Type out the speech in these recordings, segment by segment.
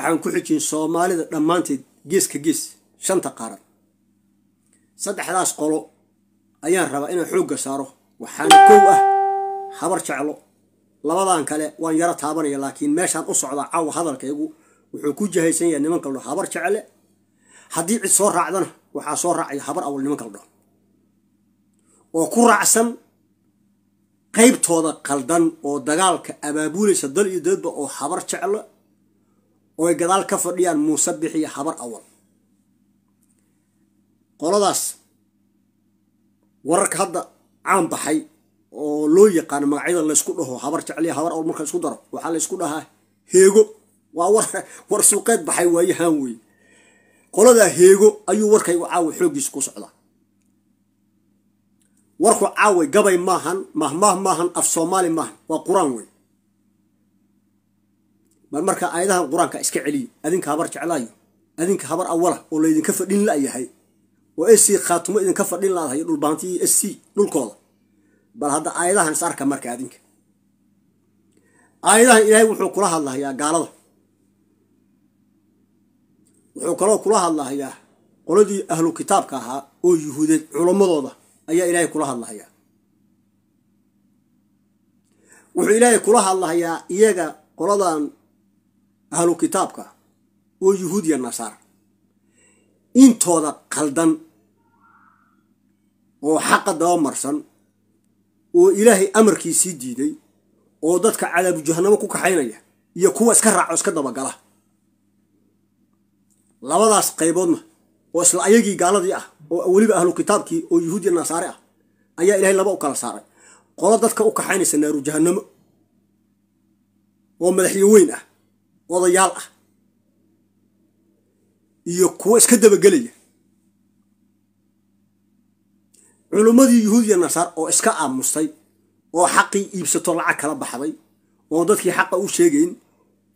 waxaan ku xijin soomaalida dhammaanteed geeska gees shanta qaarad saddexdaas qolo ayaan rabaa inaan xoogga saaro waxaana kow ah habar jeclo. Labadan kale waan yaro taabanaya laakiin meeshaan u socdaa caawa hadalkaygu wuxuu ku jahaysan yahay nimanka la dhaho habar jecle haddii cid soo raacdana waxaa soo raacaya habar awal nimanka la dhaho oo ku raacsan qaybtooda qaldan oo dagaalka abaabulaysa dal iyo dadba oo habar jeclo ooy gadaal ka fadhiyaan muuse bixiya habar awal. Qoladaas wararka hadda caan baxay oo loo yaqaano magacyada laysku dhaho habar jecliya habar awal marka isku daro waxaa laysku dhahaa heego. Waa war suuqeed baxay waayahaan wey qoladaa heego ayuu warkaygu caawa xooggiisa ku socdaa warku caaway gabay maahan mahmaah maahan af soomaali maahan. Waa qur'aan wey bal markaa aayadahan qur'aanka iska celiya adinka habar jeclaayo adinka habar awala oo laydinka fadhin layahay oo c khaatumo idinka fadhin laadahay dhulbaantiyi s c dhulkooda bal hadda aayadahan is arka marka adinka. Aayadahan ilaahay wuxuu kula hadlahayaa gaalada. Wuxuu kaloo kula hadlahayaa qoladii ahlu kitaabka ahaa oo yuhuudeed culammadooda ayaa ilaahay kula hadlahayaa wuxuu ilaahay kula hadlahayaa iyaga qoladan ahlu kitaabka oo yuhuud ya nasaara intooda qaldan oo xaqa dabamarsan oo ilaahay amarkiisii diiday oo dadka cadaabu jahanamo ku kaxaynaya iyo kuwa iska raaco iska dabagala. Labadaas qayboodna oo isla ayagii gaaladii ah oo weliba ahlu kitaabkii oo yuhuudiya nasaare ah ayaa ilahay laba u kala saaray. Qolo dadka u kaxaynaysa naaru jahanamo oo madaxyo weyn ah odayaal ah iyo kuwo iska dabagelaya. Culummadii yuhuudiya nasaar oo iska aamustay oo xaqii iibsato lacag kala baxday oo dadkii xaqa u sheegayn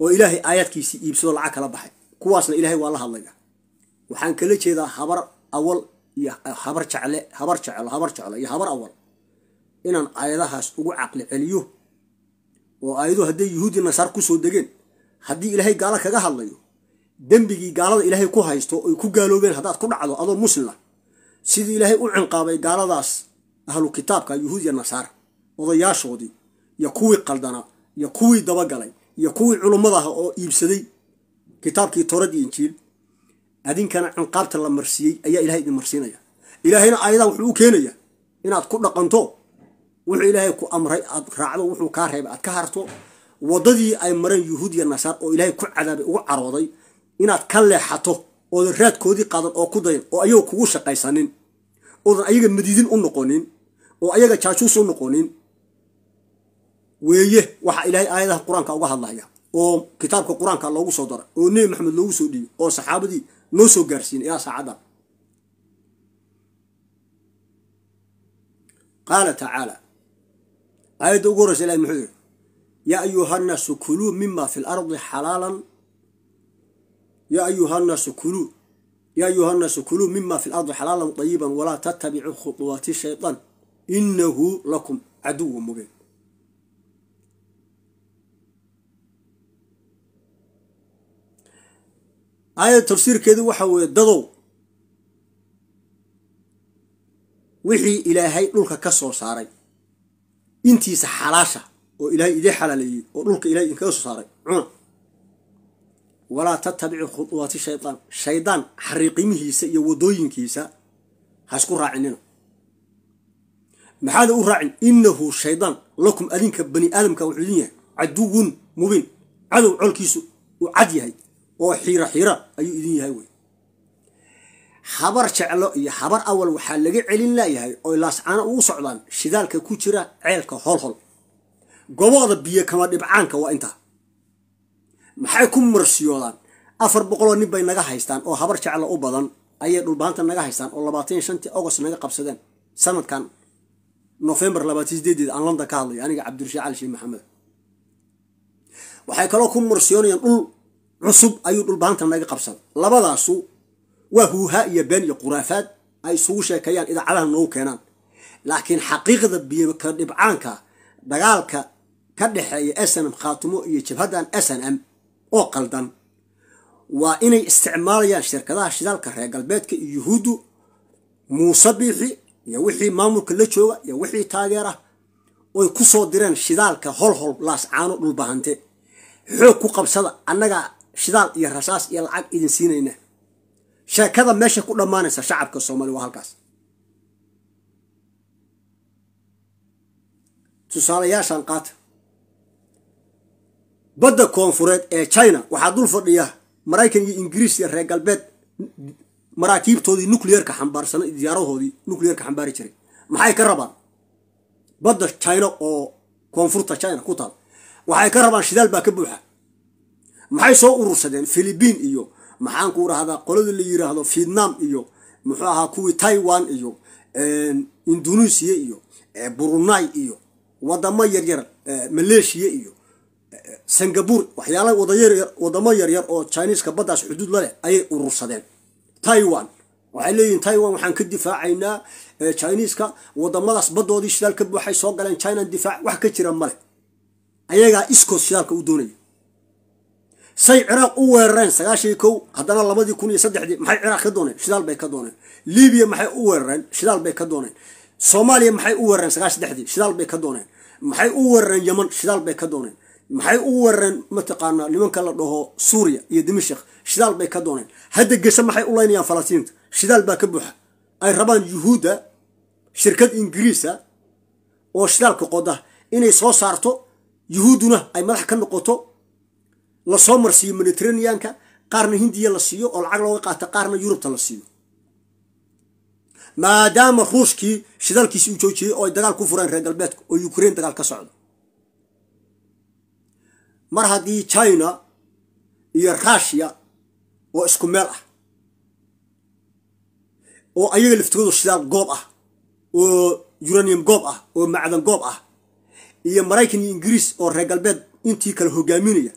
oo ilaahay aayaadkiisii iibsato lacag kala baxay. Kuwaasna ilaahay waa la hadlaya. Waxaan kala jeedaa habar awal iyo habar jecle habar jeclo habar jeclo iyo habar awal. Inaan aayadahaas ugu caqli celiyo oo aayaduhu hadday yuhuudi nasaar ku soo degeen haddii ilaahay gaalo kaga hadlayo dembigii gaalada ilaahay ku haysto oy ku gaaloobeen haddaad ku dhacdo adoo muslima sidii ilaahay u cinqaabay gaaladaas ahlu kitaabka yuhuudiya nasaara odayaashoodii iyo kuwii qaldanaa iyo kuwii dabagalay iyo kuwii culummadaha oo iibsaday kitaabkii toorad iyo injiil adinkana cinqaabta la marsiiyey ayaa ilahay idin marsiinaya. Ilaahayna aayadan wuxuu u keenaya inaad ku dhaqanto wuxuu ilaahay ku amray aad raacdo wuxuu kaa reebay aad ka harto waddadii ay mareen yuhuudiya nasaar oo ilaahay ku cadaabay ugu carooday inaad ka leexato oodan raadkoodii qaadan oo ku dayan oo ayagoo kugu shaqaysanin oodan ayaga madiidin u noqonin oo ayaga jaajuus u noqonin. Weeye waxaa ilaahay aayadaha qur'aanka uga hadlaya oo kitaabka qur'aanka loogu soo daray oo nebi maxamed loogu soo dhiibay oo saxaabadii noo soo gaarsiinay ilaa saacadda qaala tacaala aayadda ugu horreysa ilahi muxuu yidhi yaa ayuha nnaasu kuluu mima fi lardi xalaalan yaa ayuha nnaasu kuluu yaa ayuha nnaasu kuluu mima fi lardi xalaalan dayiban walaa tattabicuu khuطuwaati shayطaan inahu lakum caduwu mubin aayadda tafsiirkeedu waxa weeye dadow wixii ilaahay dhulka ka soo saaray intiisa xalaasha oo ilaahay idii xalaaleeyey oo dhulka ilahay idinkaga soo saaray. Cuna walaa tattabicu khuduwaati shaydaan shaydaan xariiqimihiisa iyo waddooyinkiisa ha isku raacinina maxaada u raacin? Inahu shaydaan lakum adinka bani aadamka wuxuu idin yahay. Caduwun mubiin cadow colkiisu uu cad yahay. Oo xiira xiira ayuu idin yahay wey. Habar jeclo iyo habar awal waxaa laga celin layahay oy laascaano ugu socdaan shidaalka ku jira ceelka holhol gobooda biyo kama dhibcaanka waa intaa maxay ku marsiyoodaan afar boqoloo nin bay naga haystaan oo habar jeclo u badan. Ayay dhulbaanta naga haystaan oo labaatan iyo shantii agost naga qabsadeen. Sanadkan nofembar labaatan sideedeed aan london ka hadlay aniga cabdirashiid cali sheekh maxamed. Waxay kaloo ku marsiyoonayaan dhul cusub ayuu dhulbaanta naga qabsaday. Labadaasu waa huuhaa iyo been iyo khuraafaad ay isugu sheekeeyaan idaacadaha noogu keenaan. Laakiin xaqiiqda biyo ka dhibcaanka dagaalka ka dhexeeya s n m khaatumo iyo jabhaddan s n m oo qaldan. Waa inay isticmaalayaan shirkadaha shidaalka reer galbeedka iyo yuhuuddu muuse biixi iyo wixii maamulka la jooga iyo wixii taageer ah oy ku soo direen shidaalka holhol laascaano dhulbahante xoog ku qabsada annagaa shidaal iyo rasaas iyo lacag idin siinayna. Sheekada meesha ku dhammaanaysa shacabka soomaaliya waa halkaas. Tusaalayaashan qaata badda koonfureed ee china waxaa dul fadhiya maraykan iyo ingiriis iyo reer galbeed. Maraakiibtoodii nucleerka xambaarsana diyaarahoodii nucleerka xambaari jiray. Maxay ka rabaan? Badda china oo koonfurta china ku taal. Waxay ka rabaan shidaal baa ka buuxa. Maxay soo urursadeen philibiin iyo maxaanku rahdaa qolada la yiraahdo vietnam iyo muxuu ahaa kuwii taiwan iyo indonesia iyo burunai iyo wadamo yaryar malaysia iyo singapore waxyaala wadamo yaryar oo chineeska baddaas xuduud la leh ayay urursadeen taiwan waxay leeyihiin taiwan waxaan ka difaacaynaa chineeska wadamadaas baddoodii shidaal ka buuxay soo galeen china difaac wax ka jira male ayagaa iskood shidaalka u doonaya say ciraaq u weerareen sagaashii kow haddana labadii kun iyo saddexdii maxay ciraaq ka dooneen? Shidaal bay ka dooneen. Libiya maxay u weerareen? Shidaal bay ka dooneen. Soomaaliya maxay u weerareen sagaashi saddexdii? Shidaal bay ka dooneen. Maxay u weerareen yeman shidaal bay ka dooneen maxay u weerareen mataqaanaa nimanka la dhaho suuriya iyo dimashik shidaal bay ka dooneen. Hadda gese maxay u laynayaan falastiinta? Shidaal baa ka buuxa. Ay rabaan yuhuudda shirkad ingiriisa oo shidaalka qoda. Inay soo saarto yuhuudduna ay madax ka noqoto. Lasoo marsiiyo mediteraneanka qaarna hindiya la siiyo oo lacag looga qaato qaarna yurubta la siiyo. Maadaama ruushkii shidaalkiisi uu joojiyey oo ay dagaal ku fureen reer galbeedka oo ukraine dagaal ka socdo mar haddii china iyo rushia oo isku meel ah oo ayaga laftigoodu shidaal goob ah oo uranium goob ah oo macdan goob ah iyo maraykan iyo ingiriis oo reer galbeed intii kale hogaaminaya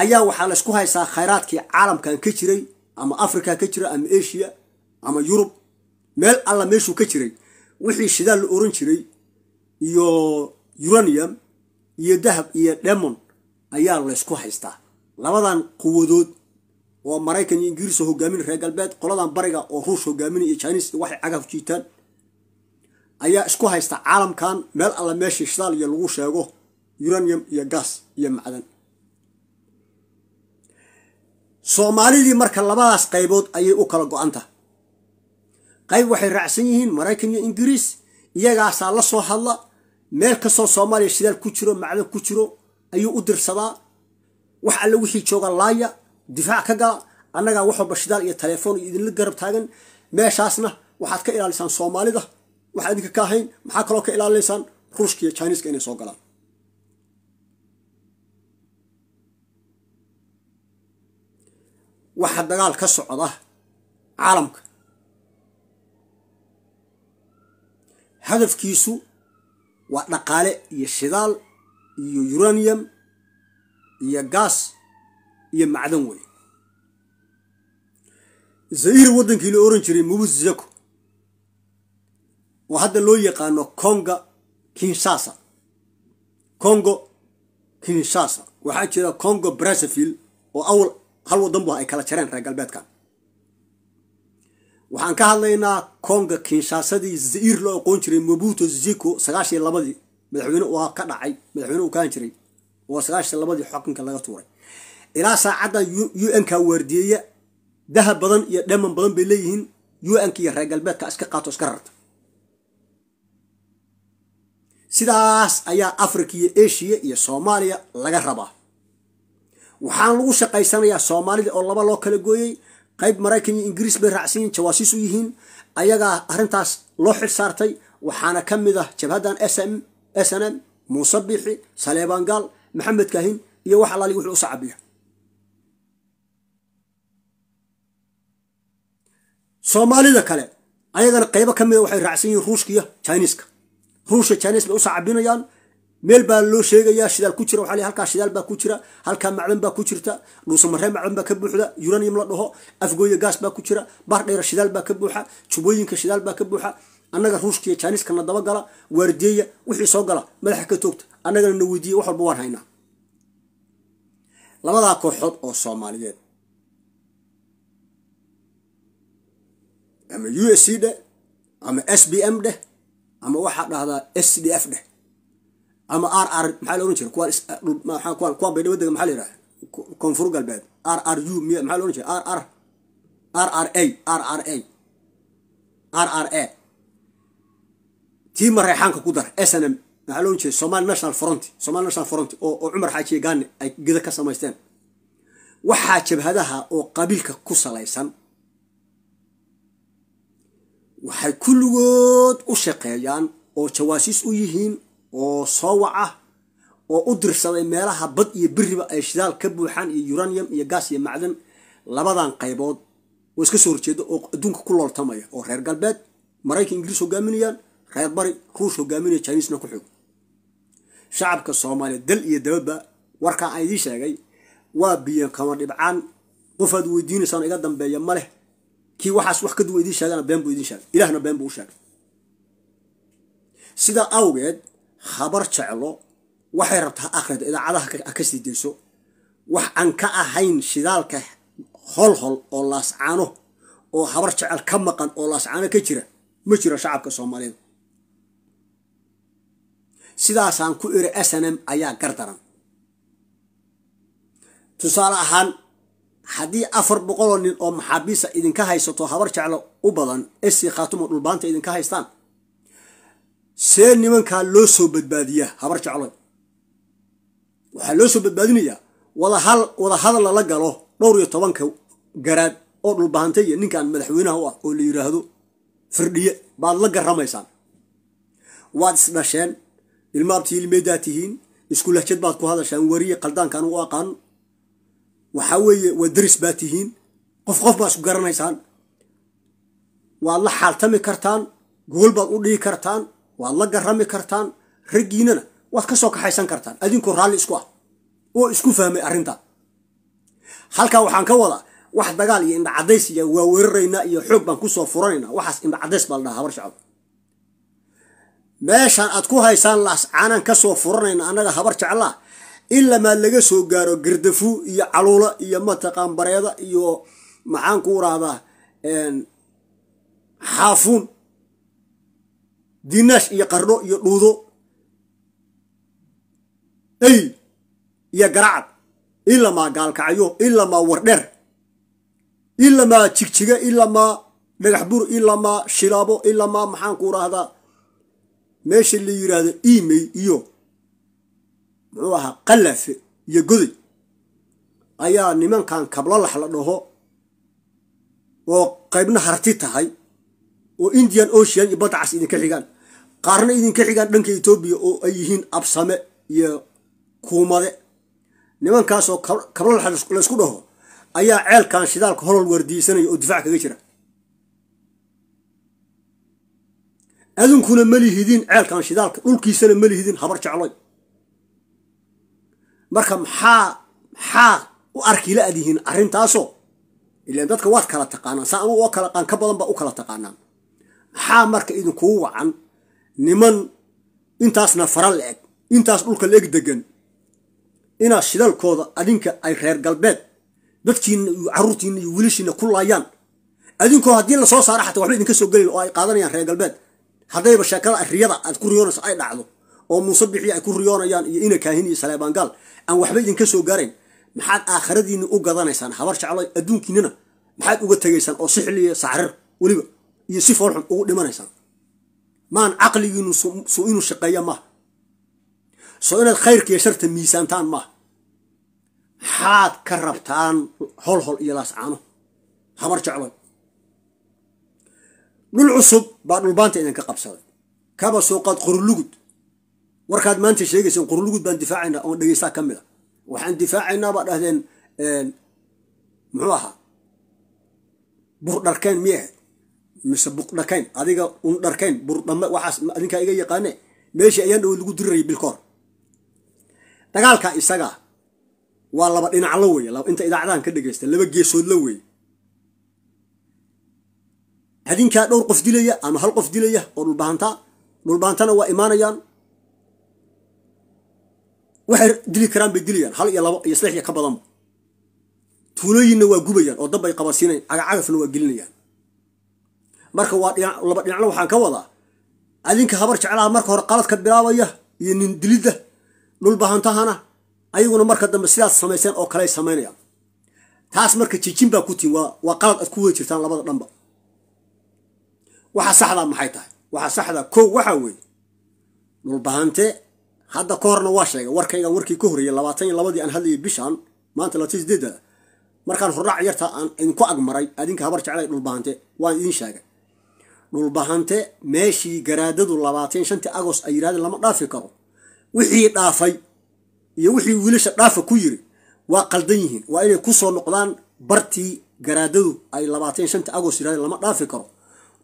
ayaa waxaa laysku haysaa khayraadkii caalamkan ka jiray ama africa ka jira ama asia ama yurub. Meel alla meeshuu ka jiray wixii shidaal la oran jiray iyo uranium iyo dahab iyo demon ayaa laysku haystaa. Labadan quwadood oo maraykan iyo ingiriis oo hogaamin reer galbeed qoladan bariga oo ruush hogaaminaya iyo chineis waxay cagaf jiitaan ayaa isku haysta caalamkan meel alla meeshii shidaal iyo lagu sheego uranium iyo gas iyo macdan. Soomaalidii marka labadaas qaybood ayay u kala go-anta. Qayb waxay raacsan yihiin maraykan iyo ingiriis iyagaasaa la soo hadla meel kastoo soomaaliya shidaal ku jiro macdan ku jiro ayuu u dirsadaa. Wax alle wixii jooga laaya difaac ka gala annagaa wax walba shidaal iyo telefoon iyo idinla garab taagan. Meeshaasna waxaad ka ilaalisaan soomaalida. Waxaa idinka ka ahayn maxaa kaloo ka ilaalinaysaan ruushka iyo chineeska inay soo galaan. Waxa dagaal ka socda caalamka. Hadafkiisu waa dhaqaale iyo shidaal iyo uranium iyo gaas iyo macdan wey. Zair waddankii la oran jiray mubuzako oo hadda loo yaqaano conga kinshasa. Congo kinshasa. Waxaa jira congo brazzaville oo awal hal waddan bu ay kala jareen reer galbeedkan. Waxaan ka hadlaynaa conga kinshasadii zair loo aqoon jiray mobuto ziko sagaashiyo labadii madaxweyne u ka dhacay madaxweyne uu kaan jiray oo sagaashiyo labadii xukunka laga tuuray. Ilaa saacaddan u n waardiyeeya dahab badan iyo dheman badan bay leeyihiin u n-ka iyo reer galbeedka iska qaato iska rarta. Sidaas ayaa africa iyo asia iyo soomaaliya laga rabaa. Waxaan lagu shaqaysanayaa soomaalida oo laba loo kala gooyey qayb maraykan iyo ingiriis bay raacsan jawaasiis u yihiin ayagaa arrintaas loo xil saartay waxaana ka mid ah jabhaddan s m muuse biixi saleebaan gaal maxamed kaahin iyo wax alaali wuxuu u sacabiya soomaalida kale ayagana qaybo ka mida waxay raacsan yihiin ruushka iyo chiniiska ruushka chiniis bay u sacabinayaan. Meel baa loo sheegayaa shidaal ku jira waxaa halkaa shidaal baa ku jira halkaa macdan baa ku jirta dhuusamaree macdan baa ka buuxda uranium la dhaho afgooya gaas baa ku jira baar dheera shidaal baa ka buuxa jubooyinka shidaal baa ka buuxa annaga ruushkaiyo na dabagala waardeeya wixii soo gala madaxa ka toogta annagana na weydiiya wax walba waan haynaa. Labadaa kooxood oo soomaaliyeed. Ama u s c dheh ama s b m dheh ama waxaa dhahdaa s d f dheh ama r r maxaa la oran jira kuwaan baydhabo dega maxaa la yidhaha koonfur galbeed r r u miy maxaa la ohan jira r r r r a r r a r r a tii mareexaanka ku dar s n m. Maxaa la ohan jira somali national front somali national front oo oo cumar xaajiye gaane ay geda ka samaysteen. Waxaa jabhadaha oo qabiilka ku salaysan waxay kulligood u shaqeeyaan oo jawaasiis u yihiin oo soo waca oo u dirsaday meelaha bad iyo beriba ay shidaal ka buuxaan iyo uranium iyo gaas iyo macdan labadan qaybood. Oo iska soo horjeeda oo adduunka ku looltamaya oo reer galbeed maraykan ingiriis hogaaminayaan reer bari ruush hogaaminaya chinisna ku xig shacabka soomaaliya dal iyo dabadba warkaa aan idiin sheegay waa biyo kama dhibcaan. Qofaad weydiinaysaan iga dambeeya ma leh. Kii waxaas wax ka duwan idiin sheegana been buu idiin sheegay. Ilaahna been buu u sheegay. Sidaa awgeed habar jeclo waxay rabtaa akhrida idaacadaha ha ka sii dayso. Wax aan ka ahayn shidaalka holhol oo laascaano oo habar jecel ka maqan oo laascaano ka jira ma jiro shacabka soomaaliyeed sidaasaan ku iri s n m ayaa gardaran tusaale ahaan haddii afar boqoloo nin oo maxaabiisa idinka haysato habar jeclo u badan esi khaatumo dhulbaanta idinka haystaan? See nimankaa loo soo badbaadiyaa habar jeclo. Waxaa loo soo badbaadinayaa wadahal wadahadal lala galo dhowr iyo tobanka garaad oo dhulbahantay iyo ninkan madaxweynaha u ah oo la yidhaahdo firdhiye baad la garamaysaan. Waad isdhasheen ilmaabti ilmeedaa tihiin isku lahjad baad ku hadashaan wariye qaldaankan u aqaan waxaa weeye waa deris baa tihiin. Qof qof baa isku garanaysaan. Waad la xaaltami kartaan gogol baad u dhigi kartaan waad la garami kartaan raggiinana waad ka soo kaxaysan kartaan. Adinkoo raalli isku ah oo isku fahmay arrintaa halkaa waxaan ka wadaa wax dagaal iyo indhacadays iyo waa weeraraynaa iyo xoog baan ku soo furanaynaa. Waxaas indhacadays baa la dhahaa habar shacab meeshaan aad ku haysaan laascaanaan ka soo furanayna annaga habar jeclaa ilamaa laga soo gaaro gardafu iyo caluula iyo mataqaan bareeda iyo maxaan ku xaafuun dinaash iyo qardho iyo dhuudo eyl iyo garacad ilamaa gaalkacyo ilamaa wardheer ilamaa jigjiga ilamaa dhagax bur ilamaa shilaabo ilamaa maxaan ku rahdaa meesha la yiraahdo emay iyo muxuu ahaa qalafe iyo goday ayaa nimankan kablalax la dhaho oo qaybna harti tahay oo indian ocean iyo badacas idinka xigaan. Qaarna idinka xigaan dhanka etoobiya oo ay yihiin absame iyo kuumade. Nimankaasoo kablalax laysku dhaho ayaa ceelkan shidaalka holol wardiisanaya oo difaac kaga jira adunkuna malihidin ceelkan shidaalka dhulkiisana malihidin habar jecloy. Marka maxaa maxaa u arkila adyihiin arrintaasoo? Ilaan dadka waad kala taqaanaan saa anu oo kala qaan ka badan baa u kala taqaanaan. Maxaa marka idinkugu wacan niman intaasna fara la eg intaas dhulka la eg degan inaad shidalkooda adinka ay reer galbeed dadkiina iyo carruurtiina iyo wiilashiina ku laayaan? Adinkoo haddii la soo saara xataa waxba idinka soo gelin oo ay qaadanayaan reer galbeed haddayba sheekada riyada aad ku riyoonayso ay dhacdo oo muuse bixii ay ku riyoonayaan iyo ina kaahin iyo saleebaangaal aan waxba idinka soo gaarayn maxaad aakhiradiinni u gadanaysaan habar jeclo adduunkiinina maxaad uga tegaysaan oo sixliya sacrir weliba iyo si foolxun ugu dhimanaysaan. Maan caqligiinu su inuu shaqeeya maaha soo inaad khayrka iyo sharta miisaantaan maaha maxaad ka rabtaan hol hol iyo laascaano. Habar jeclo dhul cusub baa dhulbaanta idinka qabsaday. Kaba soo qaad qorulugud warkaad maanta sheegayseen qorulugud baan difaacaynaa oon dhegeystaa ka mid a. Waxaan difaacaynaa baa dhahdeen muxuu ahaa? Burdharkeyn miy ahayd? Mise buqdhakayn adiga undharkayn burdhame waxaas adinkaa iga yaqaane meeshii ayaan dhawood lagu dirirayay bilkoor dagaalka isagaa waa laba dhinaclo weeye inta idaacadahan ka dhegeysta laba geesoodla weeye adinkaa dhowr qof dilaya ama hal qof dilaya oo dhulbahantaa dhulbahantana waa imaanayaan. Waxay dili karaan bay dilayaan hal iyo labo iyo saddex iyo ka badanba tuulooyinna waa gubayaan oo dab ay qabasiinayan cagacagafna waa gelinayaan. Marka waa laba dhinacna waxaan ka wadaa adinka habar jeclaha marka hore qaladka bilaabaya iyo nin dilidda dhulbahantahana ayaguna marka dambe sidaas samayseen oo kale samaynayaan. Taas marka jijin baa ku tihin waa qalad aad ku wada jirtaan labada dhanba waxa saxdaa maxay tahay? Waxa saxdaa kow waxaa weeye dhulbahante hadda ka horna waa sheegay warkayga warkii ka horreeyay labaatan iyo labadii aan hadlayay bishaan maanta labaatan sideedda markaan hordhac yarta aan idinku agmaray adinka habar jeclay dhulbahante waan idin sheegay. Dhulbahante meeshii garaadadu labaatan shantii agost ay yidhahdeen lama dhaafi karo. Wixii dhaafay iyo wixii wiilasha dhaafa ku yiri waa qaldan yihiin. Waa inay ku soo noqdaan bartii garaadadu ay labaatan shantii agost yidhahdeen lama dhaafi karo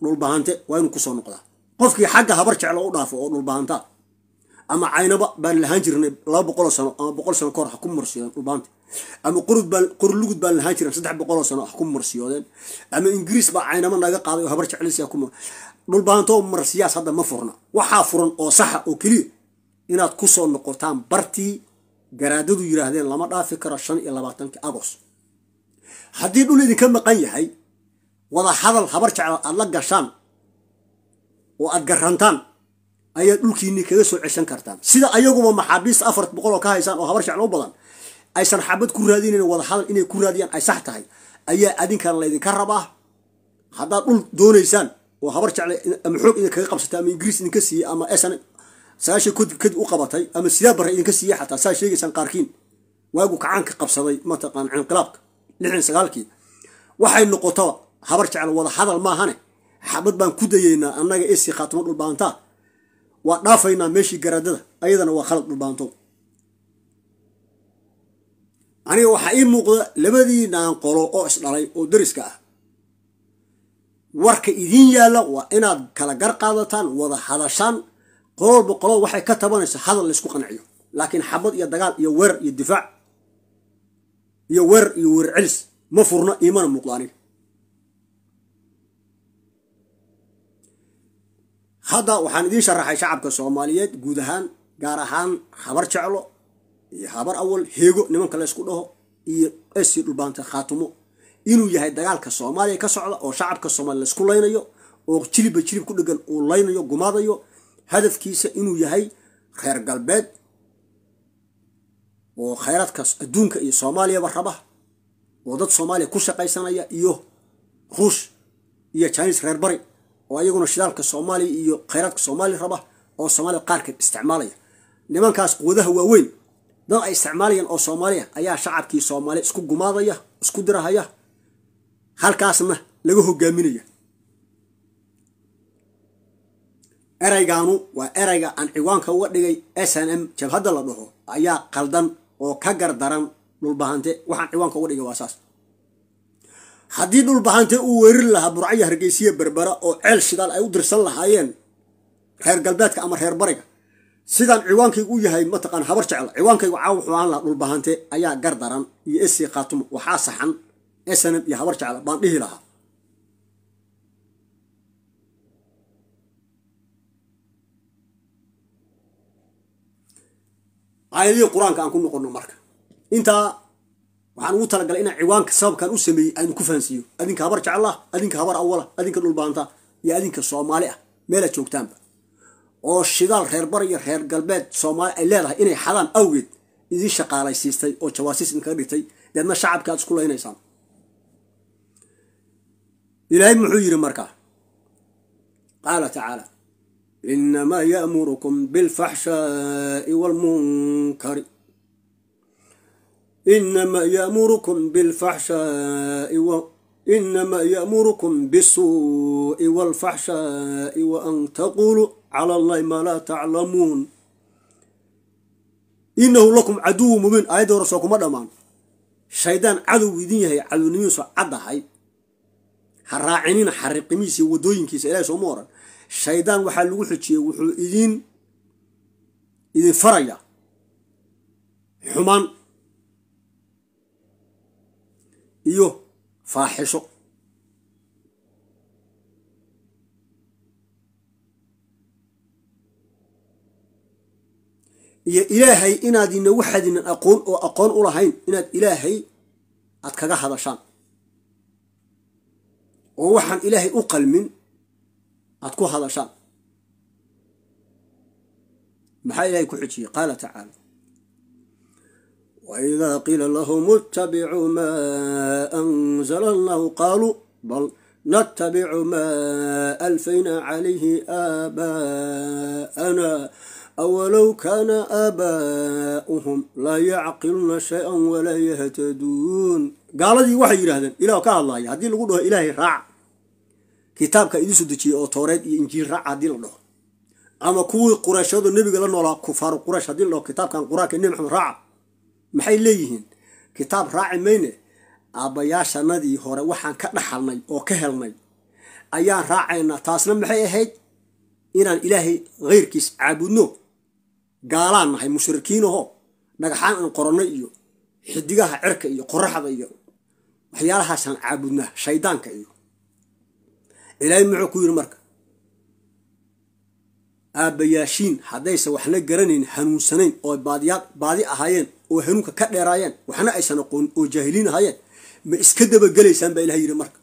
dhulbahante waa inuu ku soo noqdaa. Qofkii xagga habar jeclo u dhaafo oo dhulbahanta ama caynaba baan lahaan jirnay laba boqoloo sano ama boqol sano kahor ku marsiyoodeen dhulbahanta ama qurud baan lahaan jiran saddex boqoloo sano ha ku marsiyoodeen ama ingiriis baa caynamo naga qaaday oo habar jeclaysiya ku dhulbahanto marsiyaas hadda ma furna. Waxaa furan oo saxa oo keliya inaad ku soo noqotaan bartii garaadadu yidhaahdeen lama dhaafi karo shan iyo labaatanki agos haddii dhul idinka maqan yahay wada hadal habar jecla aad la gashaan oo aad garantaan ayaad dhulkiinii kaga soo ceshan kartaan. Sida ayaguba maxaabiista afar boqol oo ka haysaan oo habar jeclo u badan aysan xabad ku raadinayn wada hadal inay ku raadiyaan ay sax tahay ayaa adinkan laydinka rabaa. Haddaad dhul doonaysaan oo habar jecle ama xoog idinkaga qabsatay ama ingiriis idinka siiyey ama esan sagaashan kadib u qabatay ama sidaa barre idinka siiyey xataa saa sheegaysaan qaarkiin. Waagu kacaanka qabsaday mataqaan inqilaabka lixdan sagaalkii waxay noqoto habar jeclo wada hadal maahane. Xabad baan ku dayeynaa annaga esi khaatimo dhulbaantaa waa dhaafaynaa meeshii garaadada ayadana waa khalad dhulbaanto aniga waxaa ii muuqda labadii naanqolo oo isdhalay oo dariska ah. Warka idiin yaalla waa inaad kala gar qaadataan wada hadashaan. Qololba qolod waxay ka tabanaysa hadal laysku qanciyo. Laakiin xabad iyo dagaal iyo weerar iyo difaac iyo weerar iyo weer celis ma furna iimana muuqdo aniga hadda waxaan idiin sharaxay shacabka soomaaliyeed guud ahaan gaar ahaan habar jeclo iyo habar awal heego nimanka laysku dhaho iyo esi dhulbaanta khaatumo. Inuu yahay dagaalka soomaaliya ka socda oo shacabka soomaaliya laysku laynayo oo jilibba jilib ku dhegan uu laynayo gumaadayo hadafkiisa inuu yahay reer galbeed oo khayraadkaas adduunka iyo soomaaliyaba raba oo dad soomaaliya ku shaqaysanaya iyo ruush iyo jiniis reer bari oo ayaguna shidaalka soomaaliya iyo khayraadka soomaaliya raba oo soomaaliya qaarkeed isticmaalaya. Nimankaas quwadaha waaweyn dad ay isticmaalayaan oo soomaaliya ayaa shacabkii soomaaliya isku gumaadaya isku dirahaya halkaasna laga hogaaminaya. Ereygaanu waa ereyga aan ciwaanka uga dhigay s n m jabhadda la dhaho ayaa qaldan oo ka gardaran dhulbahante waxaan ciwaanka uga dhigay waa saas haddii dhulbahante uu weerari lahaa burcaya hargeysiya berbera oo ceel shidaal ay u dirsan lahaayeen reer galbeedka ama reer bariga. Sidaan ciwaankaygu u yahay mataqaan habar jecla ciwaankaygu caawa wuxuu ahaan lahaa dhulbahante ayaa gardaran iyo esi khaatumo waxaa saxan snm iyo habar jecla baan dhihi lahaa. Aayadihii qur'aanka aan ku noqono marka. Intaa waxaan ugu talagalay inaan ciwaanka sababkan u sameeyey aynu ku fahansiiyo. Adinka habar jeclah adinka habar awala adinka dhulbaanta iyo adinka soomaali ah. Meelaad joogtaanba. Oo shidaal reer bari iyo reer galbeed soomaali ay leedahay inay xadaan awgeed idin shaqaalaysiistay oo jawaasiis idinkaga dhigtay deedna shacabka aad isku laynaysaan. Ilaahay muxuu yidhi markaa qaala tacaala inamaa ya'murukum bilfaxshaa'i waalmunkari bilfaxshaa'i inamaa ya'murukum bisuu'i waalfaxshaa'i wa an taquluu cala allahi maa laa taclamuun inahu lakum caduwu mubiin aayadda hore soo kuma dhammaan shaydaan cadow idin yahay cadownimihiisu caddahay ha raacinina xariqimihiisa iyo waddooyinkiisa ilahay sooma oran shaydaan waxaa lagu xujiyey wuxuu idin idin faraya xumaan iyo faaxisho. Iyo ilaahay inaadina waxaadinan aqoon oo aqoon u lahayn inaad ilaahay aad kaga hadashaan. Oo waxaan ilaahay u qalmin aad ku hadashaan. Maxaa ilaahay ku xijiyey? Qaala tacaala qiila lahum ittabicuu maa anzala allahu qaaluu bal natabicu maa alfayna calayhi aabaa'ana awalow kaana aabaa'uhum laa yacqiluuna shay-an walaa yahtaduun gaaladii waxay yidhaahdeen ilaah ka hadlaya haddii lagu dhaho ilaahay raaca kitaabka idiisu dejiyey oo towreed iyo injiil raaca haddii la dhaho ama kuwii qurayshado nebiga la noolaa kufaaru quraysh haddii la dhaho kitaabkan qur'aanka nebi maxamed raaca maxay leeyihiin? Kitaab raaci mayne. Aabbayaashanadii hore waxaan ka dhaxalnay oo ka helnay. Ayaan raacaynaa taasna maxay ahayd? Inaan ilaahay keyrkiis caabudno. Gaalaan nahay mushrikiinaho dhagaxaan aan qorannay iyo xidigaha cirka iyo qoraxda iyo waxyaalahaasaan caabudnaa shaydaanka iyo. Ilaahay muxuu ku yidhi marka aabbayaashiin haddaysan waxna garanayn hanuunsanayn oo baadiyaad baadi ahaayeen oo hanuunka ka dheeraayeen waxna aysan aqoon oo jaahiliin ahaayeen ma iska dabagelaysaan baa ilahay yidhi marka.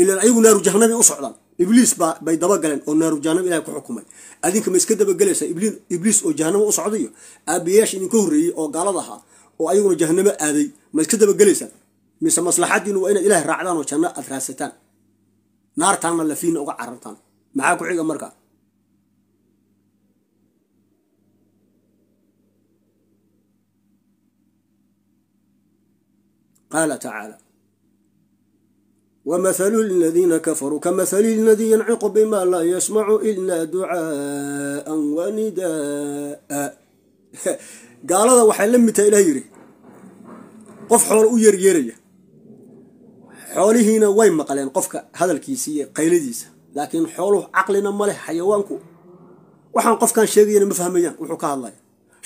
Ilaan ayagu naaru jahanabay u socdaan. Ibliis bay dabagaleen oo naaru jahanaba ilahay ku xukumay. Adinka ma iska dabagelaysaan ibliis oo jahanamo u socdayo? Aabbayaasha idinka horreeyey oo gaalada ahaa oo ayaguna jahanamo aaday ma iska dabagelaysaan mise maslaxadiinu waa inaad ilahay raacdaan oo janno aad raadsataan. Naartaanna lafiina uga carartaan. Maxaa ku xiga marka qaala tacaala wamahalu ladiina kafaruu kamahali ladii yanciqu bima laa yasmacu ilaa ducaaan wanidaa gaalada waxay la mid tahay ilah yidhi qof xoolo u yeryeeraya xoolihiina way maqleen qofka hadalkiisa iyo qayladiisa laakiin xooluhu caqlina ma leh xayawaanku waxaan qofkan sheegayana ma fahmayaan wuxuu ka hadlaya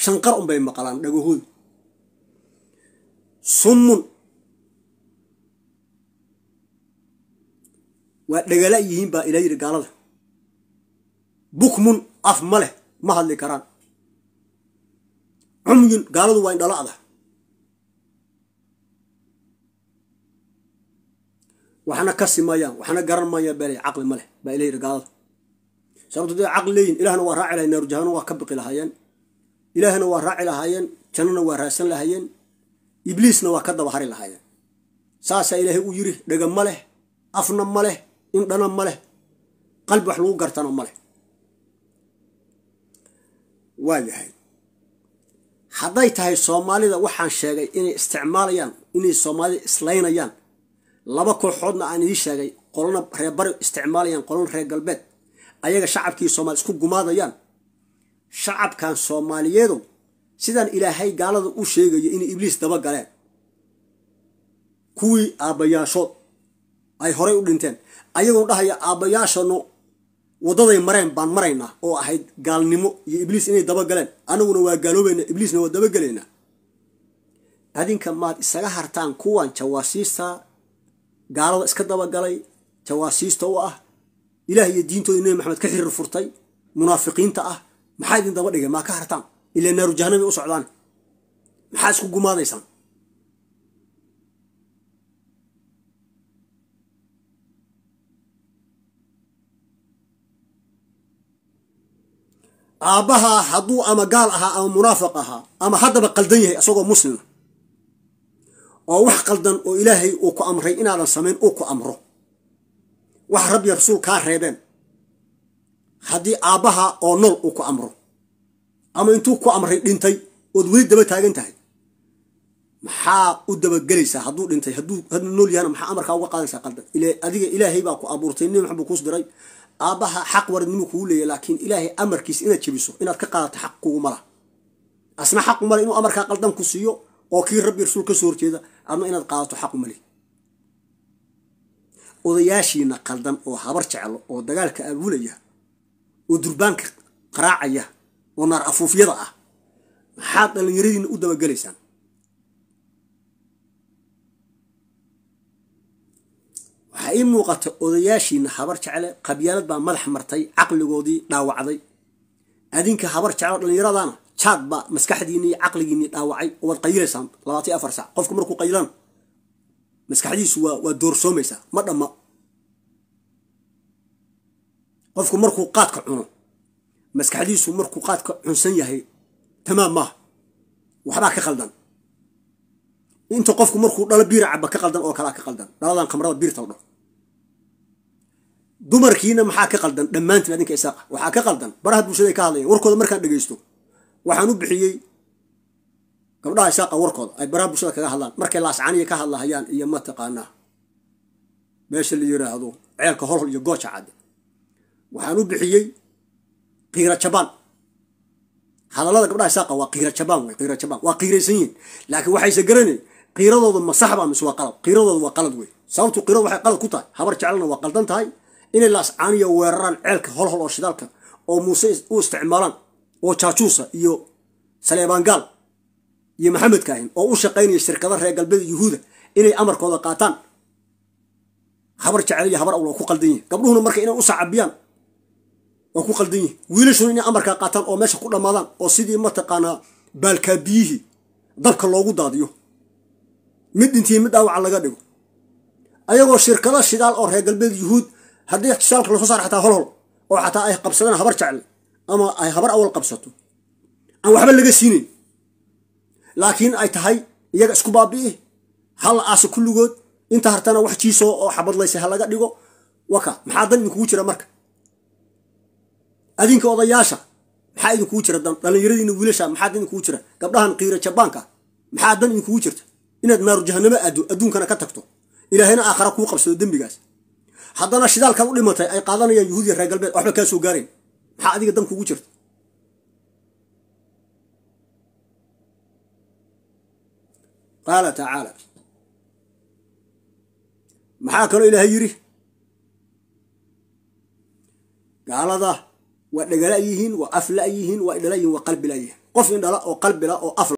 shanqar unbay maqlaan dhagahoodu summun waa dhagala yihiin baa ila yidhi gaalada. Bukmun af ma leh ma hadli karaan. Cumyin gaaladu waa indhala'da waxna kasi mayaan waxna garan mayaan baa caqli ma leh baa ila yidhi gaalada. Sababto dee caqli leeyihiin ilahna waa raaci lahayen naaru jahano waa ka biqi lahaayeen. Ilaahna waa raaci lahaayeen jannana waa raadsan lahaayeen. Ibliisna waa ka daba hari lahaayeen. Saasaa ilaahay uu yidhi dhega ma leh afna ma leh indhana ma leh qalbi wax lagu gartana ma leh. Waa yahay. Hadday tahay soomaalida waxaan sheegay inay isticmaalayaan inay soomaalida islaynayaan. Laba kooxoodna aan idii sheegay qolona reer bari isticmaalayaan qolona reer galbeed. Ayaga shacabkii soomaali isku gumaadayaan. Shacabkan soomaaliyeedu sidaan ilaahay gaalada u sheegayo inay ibliis daba galeen kuwii aabbayaashood ay horay u dhinteen ayagoo dhahaya aabbayaashanu waddaday mareen baan maraynaa oo ahayd gaalnimo iyo ibliis inay dabagaleen anaguna waa gaaloobaynaa ibliisna waa dabagelaynaa adinka maad isaga hartaan kuwan jawaasiista gaalada iska dabagalay jawaasiista u ah ilaah iyo diintooda nebi maxamed ka xiriir furtay munaafiqiinta ah maxaa idin daba dhigay? Maa ka hartaan? Ilaa naaru jahanabay u socdaan. Maxaa isku gumaadaysaan aabbahaa hadduu ama gaal ahaa ama munaafiq ahaa ama haddaba qaldan yahay isagoo muslima oo wax qaldan oo ilaahay uu ku amray inaadan samayn uu ku amro. Wax rabbi rasuul kaa reebeen. Haddii aabbaha oo nool uu ku amro ama intuu ku amray dhintay ood weli daba taagan tahay maxaa u dabagelaysaa hadduu dhintay? Hadduu nool yahana maxaa amarkaa uga qaadaysaa qaldan? Adiga ilaahay baa ku abuurtay nebi maxamed kuus diray aabbaha xaq waradnimo kugu leeyahy laakiin ilaahay amarkiisa inaad jebiso inaad ka qaadato xaq kuguma lah asna xaqu male inuu amarkaa qaldan ku siiyo oo kii rabbi rasuul ka soo horjeeda adna inaad qaadato xaqu male odayaashiina qaldan oo habar jeclo oo dagaalka aabulaya oo durbaanka qaraacaya oo naar afuufyada ah maxaad dhallinyaradiina u dabagelaysaan waxaa ii muuqata odayaashiina habar jecle qabyaalad baa madax martay caqligoodii dhaawacday. Adinka habar jeclo dhallinyaradana jaad baa maskaxdiini iyo caqligiini dhaawacay oo waad qayilaysaan labaatan afar sac qofka markuu qayilana maskaxdiisu waa doorsoomaysaa ma dhamma. Qofku markuu qaadka cuno maskaxdiisu markuu qaadka cunsan yahay tamaam maaha. Waxbaa ka qaldan. Inta qofku markuu dhalo biira caba ka qaldan oo kalaa ka qaldan. Dhaladan khamrada biirta la dhaho dumarkiina maxaa ka qaldan? Dhammaantiin adinka isaaqa waxaa ka qaldan. Baraha bulshada ay ka hadlayaan warkooda markaan dhegeysto waxaan u bixiyey gabdhaha isaaqa warkooda. Ay baraha bulshada kaga hadlaan. Markay laascaniya ka hadlahayaan iyo mataqaanaa meesha la yiraahdo ceelka holhol iyo gooja cadde waxaan u bixiyey qiira jabaan. Hadallada gabdhaha isaaqa waa qiira jabaan wey qiira jabaan. Waa qiiraysan yihiin laakiin waxayse garanay qiiradooda ma saxba mise waa qalad. Qiiradooda waa qalad wey sababtu qiirada waxay qalad ku tahay. Habar jecelna waa qaldan tahay inay laascaaniya weeraraan ceelka holhol oo shidaalka oo muuse u isticmaalaan oo jaajuusa iyo saleebaangaal iyo maxamed kaahin oo u shaqaynaya shirkada reer galbeeda yuhuuda inay amarkooda qaataan. Habar jecel iyo habar awl waa ku qaldan yihiin gabdhuhuna marka inay u sacabiyaan waa ku qaldan yihiin wiilashuna inay amarkaa qaataan oo meesha ku dhammaadaan oo sidii mataqaanaa baalkaabiyihii dabka loogu daadiyo. Mid dhintiyi mid dhaawaca laga dhigo. Ayagoo shirkado shidaal oo reer galbeed yuhuud haddii shidaalka la soo saar xataa holhol oo xataa ay qabsadaan habar jecle ama ay habar awal qabsato aan waxba laga siinayn laakiin ay tahay iyaga isku baabi'i hal aase kulligood inta hartana wax jiisoo oo xabadlaysa ha laga dhigo waka maxaa dan idinkugu jira marka? Adinka odayaasha maxaa idinkugu jira dan wiilasha maxaa dan idinkugu jira? Gabdhahan qiira jabaanka maxaa dan idinkugu jirta? Inaad naaru jahanamo aado adduunkana ka tagto. Ilaahayna aakhara kuu qabsado dembigaas haddana shidaalkaad u dhimatay ay qaadanayaan yuhuudiya reer galbeed waxba kaa soo gaarayn maxaa adiga dan kugu jirta? Qaala tacaala maxaa kaloo ilaahay yidhi? Gaalada waa dhegala yihiin waa afla yihiin waa idhala yihiin waa qalbila yihiin. Qof indhala oo qalbila oo af